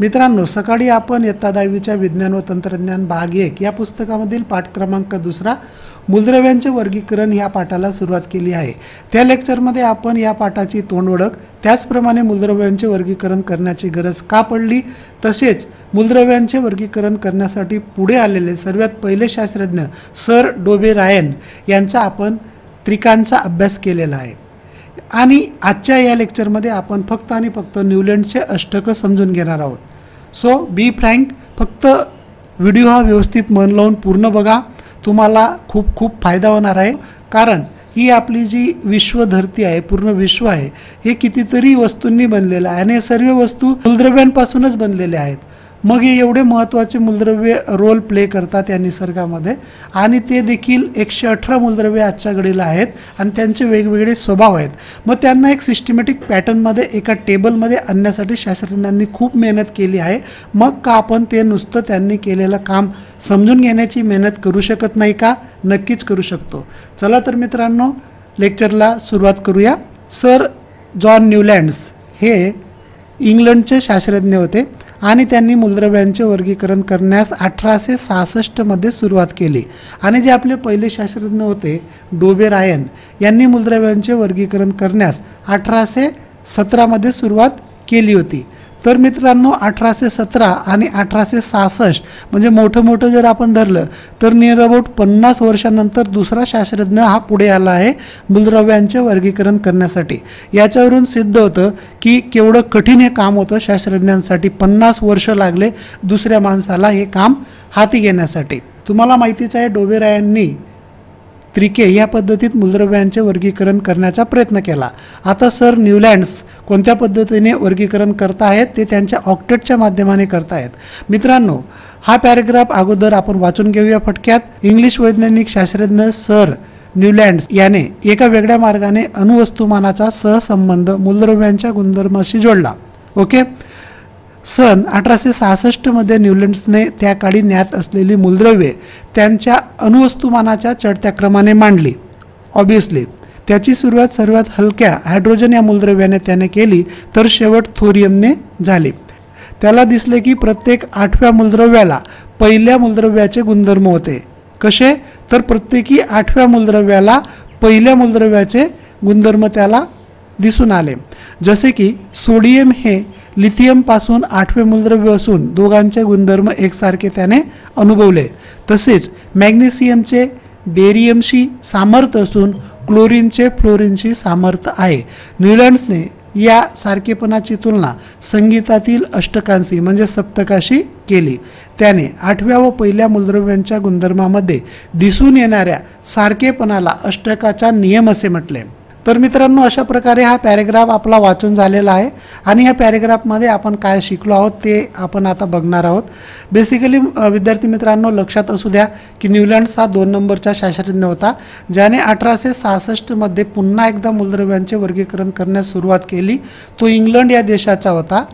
मित्रांनो सकाळी आपण इयत्ता दहावीच्या विज्ञान व तंत्रज्ञान भाग एक या पुस्तकामधील पाठ क्रमांक दुसरा मूलद्रव्यांचे वर्गीकरण ह्या पाठाला सुरुवात केली आहे. त्या लेक्चरमध्ये आपण या पाठाची तोंडओळख त्याचप्रमाणे मूलद्रव्यांचे वर्गीकरण करण्याची गरज का पडली? तसेच मूलद्रव्यांचे वर्गीकरण करण्यासाठी पुढे आलेले सर्वात पहिले शास्त्रज्ञ सर डोबे रायन यांचा आपण त्रिकांचा अभ्यास केलेला आहे. आणि आजच्या या लेक्चरमध्ये आपण फक्त आणि फक्त न्यूलँडचे अष्टकं समजून घेणार आहोत. सो बी फ्रँक फक्त व्हिडिओ हा व्यवस्थित मन लावून पूर्ण बघा. तुम्हाला खूप खूप फायदा होणार आहे. कारण ही आपली जी विश्वधरती आहे पूर्ण विश्व आहे हे कितीतरी वस्तूंनी बनलेलं आहे आणि हे सर्व वस्तू मूलद्रव्यांपासूनच बनलेल्या आहेत. मग हे एवढे महत्त्वाचे मूलद्रव्य रोल प्ले करतात या निसर्गामध्ये. आणि ते देखील एकशे अठरा मूलद्रव्य आजच्या घडीला आहेत आणि त्यांचे वेगवेगळे स्वभाव आहेत. मग त्यांना एक सिस्टमॅटिक पॅटर्नमध्ये एका टेबलमध्ये आणण्यासाठी शास्त्रज्ञांनी खूप मेहनत केली आहे. मग का आपण ते नुसतं त्यांनी केलेलं काम समजून घेण्याची मेहनत करू शकत नाही का? नक्कीच करू शकतो. चला तर मित्रांनो लेक्चरला सुरुवात करूया. सर जॉन न्यूलँड्स हे इंग्लंडचे शास्त्रज्ञ होते. आणि त्यांनी मूलद्रव्यांचे वर्गीकरण करण्यास अठराशे सहासष्टमध्ये सुरुवात केली. आणि जे आपले पहिले शास्त्रज्ञ होते डोबे रायन यांनी मूलद्रव्यांचे वर्गीकरण करण्यास अठराशे सतरामध्ये सुरुवात केली होती. तर मित्रांनो अठराशे सतरा आणि अठराशे सहासष्ट म्हणजे मोठं मोठं जर आपण धरलं तर नियर अबाउट पन्नास वर्षानंतर दुसरा शास्त्रज्ञ हा पुढे आला आहे मूलद्रव्यांचे वर्गीकरण करण्यासाठी. याच्यावरून सिद्ध होतं की केवढं कठीण हे काम होतं शास्त्रज्ञांसाठी. पन्नास वर्ष लागले दुसऱ्या माणसाला हे काम हाती घेण्यासाठी. तुम्हाला माहितीच आहे डोबेरायांनी त्रिके या पद्धतीत मूलद्रव्यांचे वर्गीकरण करण्याचा प्रयत्न केला. आता सर न्यूलँड्स कोणत्या पद्धतीने वर्गीकरण करत आहेत ते त्यांच्या ऑक्टेटच्या माध्यमाने करतायत मित्रांनो हा पॅरेग्राफ अगोदर आपण वाचून घेऊया फटक्यात. इंग्लिश वैज्ञानिक शास्त्रज्ञ सर न्यूलँड्स याने एका वेगळ्या मार्गाने अणुवस्तुमानाचा सहसंबंध मूलद्रव्यांच्या गुणधर्माशी जोडला. ओके? सन अठराशे सहासष्टमध्ये न्यूलंड्सने त्या काळी ज्ञात असलेली मूलद्रव्ये त्यांच्या अणुवस्तुमानाच्या चढत्या क्रमाने मांडली. ऑब्वियसली त्याची सुरुवात सर्वात हलक्या हायड्रोजन या मूलद्रव्याने त्याने केली तर शेवट थोरियमने झाली. त्याला दिसले की प्रत्येक आठव्या मूलद्रव्याला पहिल्या मूलद्रव्याचे गुणधर्म होते. कसे? तर प्रत्येकी आठव्या मूलद्रव्याला पहिल्या मूलद्रव्याचे गुणधर्म त्याला दिसून आले. जसे की सोडियम हे लिथियमपासून आठवे मूलद्रव्य असून दोघांचे गुणधर्म एकसारखे त्याने अनुभवले. तसेच मॅग्नेशियमचे बेरियमशी सामर्थ्य असून क्लोरीनचे फ्लोरीनशी सामर्थ्य आहे. न्यूलँड्सने या सारखेपणाची तुलना संगीतातील अष्टकांशी म्हणजे सप्तकाशी केली. त्याने आठव्या व पहिल्या मूलद्रव्यांच्या गुणधर्मामध्ये दिसून येणाऱ्या सारखेपणाला अष्टकाचा नियम असे म्हटले. तर मित्रांनो अशा प्रकारे हा पॅरेग्राफ आपला वाचून झालेला आहे आणि ह्या पॅरेग्राफमध्ये आपण काय शिकलो आहोत ते आपण आता बघणार आहोत. बेसिकली विद्यार्थी मित्रांनो लक्षात असू द्या की न्यूलँड्स हा दोन नंबरचा शास्त्रज्ञ होता ज्याने अठराशे सहासष्टमध्ये पुन्हा एकदा मूलद्रव्यांचे वर्गीकरण करण्यास सुरुवात केली. तो इंग्लंड या देशाचा होता.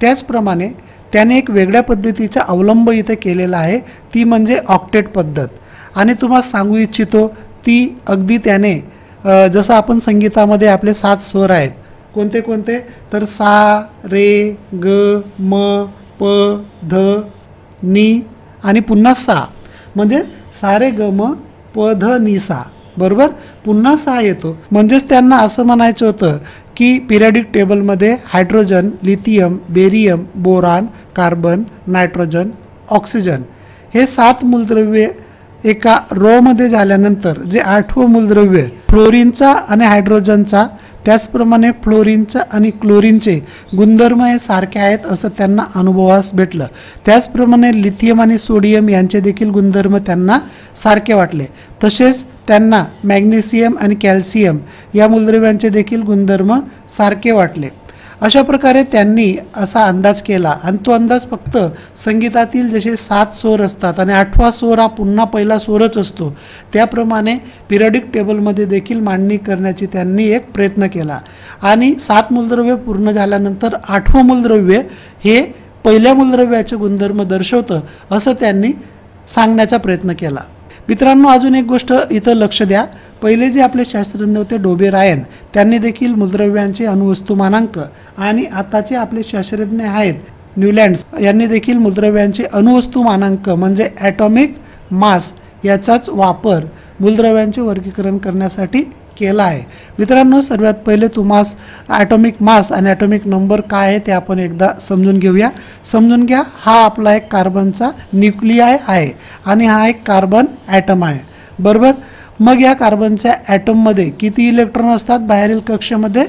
त्याचप्रमाणे त्याने एक वेगळ्या पद्धतीचा अवलंब इथे केलेला आहे ती म्हणजे ऑक्टेट पद्धत. आणि तुम्हाला सांगू इच्छितो ती अगदी त्याने जसं आपण संगीतामध्ये आपले सात स्वर आहेत. कोणते कोणते? तर सा रे ग म प ध नी आणि पुन्हा सा. म्हणजे सा रे ग म प ध नि सा. बरोबर? पुन्हा सा येतो. म्हणजेच त्यांना असं म्हणायचं होतं की पिरियडिक टेबलमध्ये hydrogen lithium beryllium boron carbon nitrogen oxygen हे सात मूलद्रव्ये एका रोमध्ये झाल्यानंतर जे आठवं मूलद्रव्य फ्लोरीनचा आणि हायड्रोजनचा त्याचप्रमाणे फ्लोरीनचा आणि क्लोरीनचे गुणधर्म हे सारखे आहेत असं त्यांना अनुभवास भेटलं. त्याचप्रमाणे लिथियम आणि सोडियम यांचे देखील गुणधर्म त्यांना सारखे वाटले. तसेच त्यांना मॅग्नेशियम आणि कॅल्शियम या मूलद्रव्यांचे देखील गुणधर्म सारखे वाटले. अशा प्रकारे त्यांनी असा अंदाज केला. आणि तो अंदाज फक्त संगीतातील जसे सात स्वर असतात आणि आठवा स्वर हा पुन्हा पहिला स्वरच असतो. त्याप्रमाणे पिरियडिक टेबलमध्ये देखील मांडणी करण्याची त्यांनी एक प्रयत्न केला. आणि सात मूलद्रव्य पूर्ण झाल्यानंतर आठवं मूलद्रव्य हे पहिल्या मूलद्रव्याचे गुणधर्म दर्शवतं असं त्यांनी सांगण्याचा प्रयत्न केला. मित्रांनो अजून एक गोष्ट इथं लक्ष द्या. पहिले जे आपले शास्त्रज्ञ होते डोबे रायन त्यांनी देखील मूलद्रव्यांचे अणुवस्तुमानांक आणि आताचे आपले शास्त्रज्ञ आहेत न्यूलँड्स यांनी देखील मूलद्रव्यांचे अणुवस्तू मानांक म्हणजे ॲटॉमिक मास याचाच वापर मूलद्रव्यांचे वर्गीकरण करण्यासाठी केला आहे मित्रांनो सर्वात पहिले तुम्हास ॲटॉमिक मास आणि ॲटॉमिक नंबर काय आहे ते आपण एकदा समजून घेऊया. समजून घ्या हा आपला एक कार्बनचा न्यूक्लिआय आहे आणि हा एक कार्बन ॲटम आहे. बरोबर? मग या कार्बनच्या ॲटममध्ये किती इलेक्ट्रॉन असतात? बाहेरील कक्षेमध्ये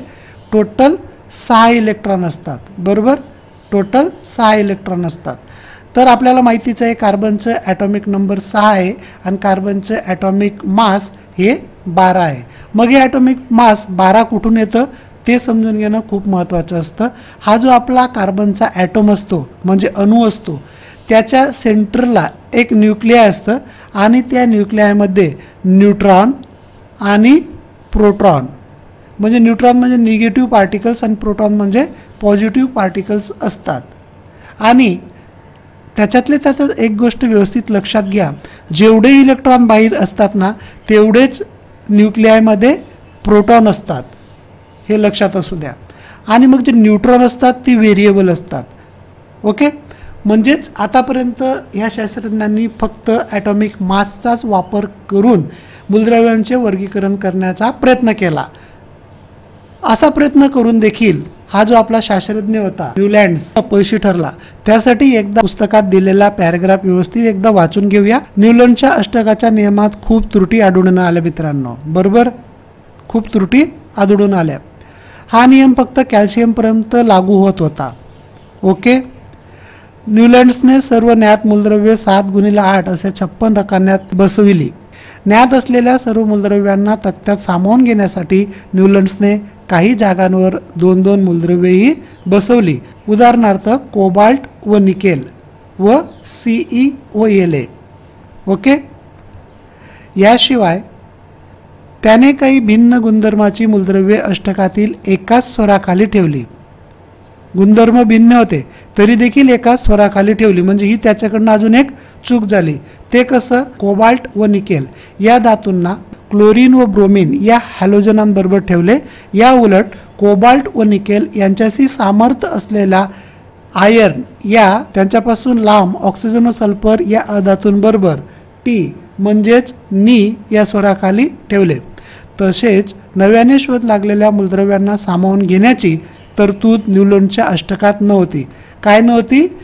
टोटल सहा इलेक्ट्रॉन असतात. बरोबर? टोटल सहा इलेक्ट्रॉन असतात. तर आपल्याला माहितीचं आहे कार्बनचं ॲटॉमिक नंबर सहा आहे आणि कार्बनचं ॲटॉमिक मास हे बारा आहे. मग हे ॲटॉमिक मास बारा कुठून येतं? ते समजून घेणं खूप महत्त्वाचं असतं. हा जो आपला कार्बनचा ॲटम असतो म्हणजे अणू असतो त्याच्या सेंटरला एक न्यूक्लिया असतं आणि त्या न्यूक्लियामध्ये न्यूट्रॉन आणि प्रोट्रॉन म्हणजे न्यूट्रॉन म्हणजे निगेटिव्ह पार्टिकल्स आणि प्रोटॉन म्हणजे पॉझिटिव्ह पार्टिकल्स असतात. आणि त्याच्यातले त्याचं एक गोष्ट व्यवस्थित लक्षात घ्या. जेवढे इलेक्ट्रॉन बाहेर असतात ना तेवढेच न्यूक्लिआयमध्ये प्रोटॉन असतात. हे लक्षात असू द्या. आणि मग जे न्यूट्रॉन असतात ती व्हेरिएबल असतात. ओके? म्हणजेच आतापर्यंत ह्या शास्त्रज्ञांनी फक्त ॲटॉमिक मासचाच वापर करून मूलद्रव्यांचे वर्गीकरण करण्याचा प्रयत्न केला. असा प्रयत्न करून देखील हा जो आपला शास्त्रज्ञ होता न्यूलँड्स पैशी ठरला. त्यासाठी एकदा पुस्तकात दिलेला पॅराग्राफ व्यवस्थित एकदा वाचून घेऊया. न्यूलंडच्या अष्टकाच्या नियमात खूप त्रुटी आढळून आल्या मित्रांनो. बरोबर? खूप त्रुटी आढळून आल्या. हा नियम फक्त कॅल्शियमपर्यंत लागू होत होता. ओके? न्यूलँड्सने सर्व ज्ञात मूलद्रव्य सात गुणिले आठ असे छप्पन रकान्यात बसविली. ज्ञात असलेल्या सर्व मूलद्रव्यांना तक्त्यात सामावून घेण्यासाठी न्यूलंड्सने काही जागांवर दोन दोन मूलद्रव्येही बसवली. उदाहरणार्थ कोबाल्ट व निकेल व सीई व एल ओके? याशिवाय त्याने काही भिन्न गुणधर्माची मूलद्रव्ये अष्टकातील एकाच स्वराखाली ठेवली. गुणधर्म भिन्न होते. तरी देखील एका स्वराखाली ठेवली. म्हणजे ही त्याच्याकडनं अजून एक चूक झाली. ते कसं? कोबाल्ट व निकेल. या धातूंना क्लोरीन व ब्रोमिन या हॅलोजनांबरोबर ठेवले. या उलट कोबाल्ट व निकेल यांच्याशी सामर्थ्य असलेला आयर्न या त्यांच्यापासून लांब ऑक्सिजन व सल्फर या अधातूंबरोबर टी म्हणजेच नी या स्वराखाली ठेवले. तसेच नव्याने शोध लागलेल्या मूलद्रव्यांना सामावून घेण्याची तरतूद न्यूलंडच्या अष्टकात नव्हती. काय नव्हती?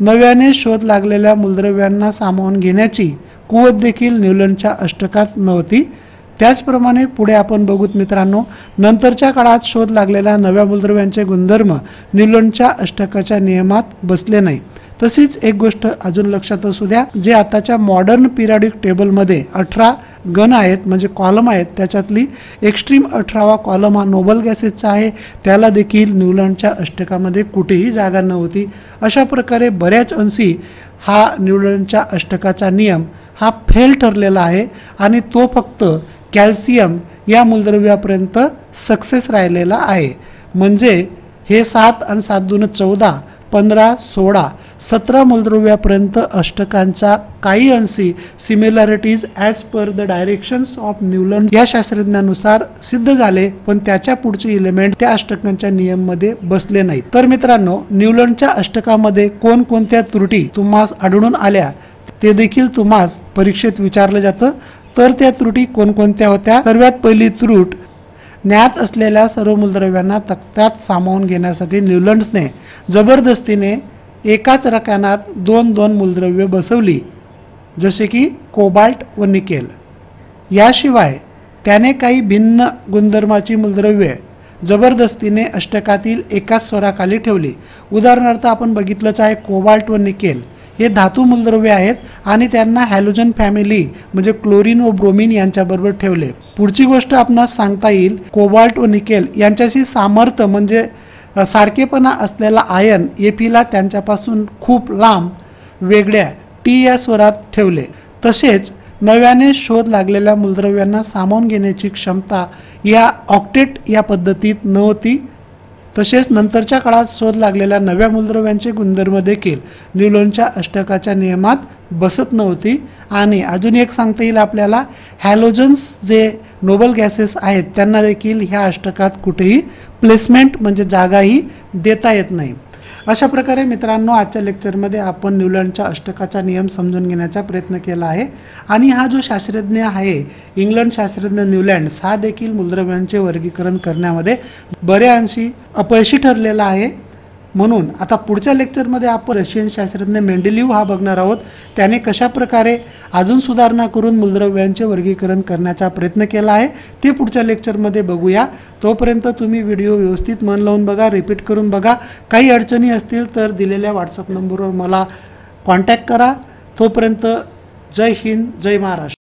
नव्याने शोध लागलेल्या मूलद्रव्यांना सामावून घेण्याची कुवत देखील न्यूलंडच्या अष्टकात नव्हती. त्याचप्रमाणे पुढे आपण बघूत मित्रांनो नंतरच्या काळात शोध लागलेल्या नव्या मूलद्रव्यांचे गुणधर्म न्यूलंडच्या अष्टकाच्या नियमात बसले नाही. तशीच एक गोष्ट अजून लक्षात असू द्या जे आताच्या मॉडर्न पिरियडिक टेबलमध्ये अठरा गण आहेत म्हणजे कॉलम आहेत त्याच्यातली एक्स्ट्रीम अठरावा कॉलम हा नोबल गॅसेसचा आहे. त्याला देखील न्यूलंडच्या अष्टकामध्ये कुठेही जागा नव्हती. अशा प्रकारे बऱ्याच अंशी हा न्यूलंडच्या अष्टकाचा नियम हा फेल ठरलेला आहे आणि तो फक्त कॅल्शियम या मूलद्रव्यापर्यंत सक्सेस राहिलेला आहे. म्हणजे हे सात आणि सात दोन चौदा पंधरा सोळा सतरा मूलद्रव्यापर्यंत अष्टकांचा काही अंशी similarities as per the directions of Newland या शास्त्रज्ञानुसार सिद्ध झाले पण त्याच्या पुढचे इलेमेंट त्या अष्टकांच्या नियममध्ये बसले नाहीत. तर मित्रांनो न्यूलंडच्या अष्टकामध्ये कोणकोणत्या त्रुटी तुम्हास आढळून आल्या ते देखील तुम्हास परीक्षेत विचारलं जातं. तर त्या त्रुटी कोणकोणत्या होत्या? सर्वात पहिली त्रूट ज्ञात असलेल्या सर्व मूलद्रव्यांना तक्त्यात सामावून घेण्यासाठी न्यूलंड्सने जबरदस्तीने एकाच रकानात दोन दोन मूलद्रव्ये बसवली जसे की कोबाल्ट व निकेल. याशिवाय त्याने काही भिन्न गुणधर्माची मूलद्रव्ये जबरदस्तीने अष्टकातील एकाच स्वराखाली ठेवली. उदाहरणार्थ आपण बघितलंच आहे कोबाल्ट व निकेल हे धातू मूलद्रव्ये आहेत आणि त्यांना हॅलोजन फॅमिली म्हणजे क्लोरीन व ब्रोमिन यांच्याबरोबर ठेवले. पुढची गोष्ट आपणास सांगता येईल कोबाल्ट व निकेल यांच्याशी सामर्थ्य म्हणजे सारखेपणा असलेला आयन एपीला त्यांच्यापासून खूप लांब वेगळ्या टी या स्वरात ठेवले. तसेच नव्याने शोध लागलेल्या मूलद्रव्यांना सामावून घेण्याची क्षमता या ऑक्टेट या पद्धतीत नव्हती. तसेच नंतरच्या काळात शोध लागलेल्या नव्या मूलद्रव्यांचे गुणधर्म देखील न्यूलॉनच्या अष्टकाच्या नियमात बसत नव्हती. आणि अजून एक सांगता येईल आपल्याला हॅलोजन्स जे नोबल गॅसेस आहेत त्यांना देखील ह्या अष्टकात कुठेही प्लेसमेंट म्हणजे जागाही देता येत नाही. अशा प्रकारे मित्रांनो आजच्या लेक्चरमध्ये आपण न्यूलंडच्या अष्टकाचा नियम समजून घेण्याचा प्रयत्न केला आहे. आणि हा जो शास्त्रज्ञ आहे इंग्लंड शास्त्रज्ञ न्यूलँड्स हा देखील मूलद्रव्यांचे वर्गीकरण करण्यामध्ये बऱ्याऐंशी अपयशी ठरलेला आहे. म्हणून आता पुढच्या लेक्चरमध्ये आपण रशियन शास्त्रज्ञ मेंडेलिव्ह हा बघणार आहोत. त्याने कशा प्रकारे अजून सुधारणा करून मूलद्रव्यांचे वर्गीकरण करण्याचा प्रयत्न केला आहे ते पुढच्या लेक्चरमध्ये बघूया. तोपर्यंत तुम्ही व्हिडिओ व्यवस्थित मन लावून बघा रिपीट करून बघा. काही अडचणी असतील तर दिलेल्या व्हॉट्सअप नंबरवर मला कॉन्टॅक्ट करा. तोपर्यंत जय हिंद जय महाराष्ट्र.